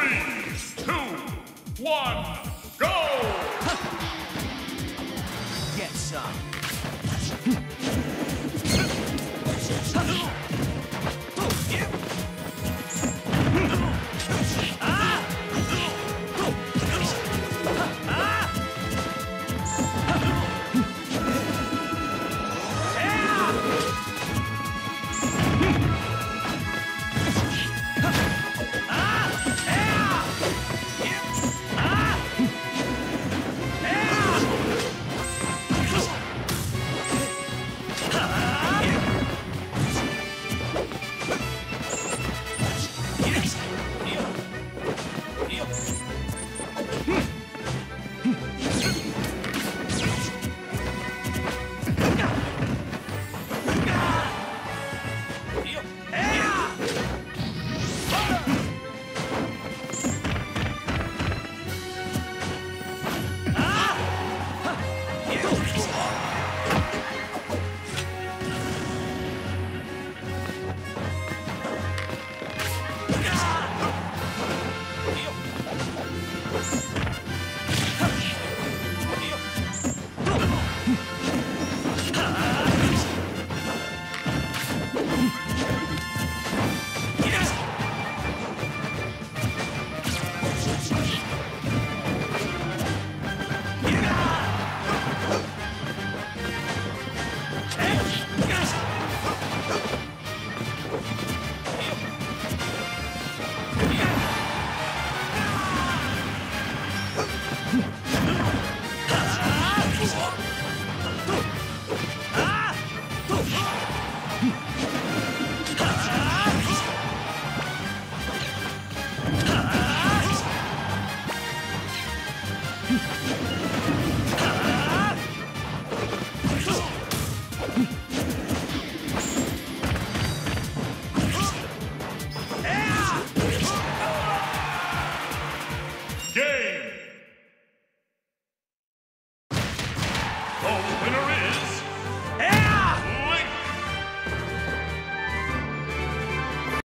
Three, two, one, Get some. The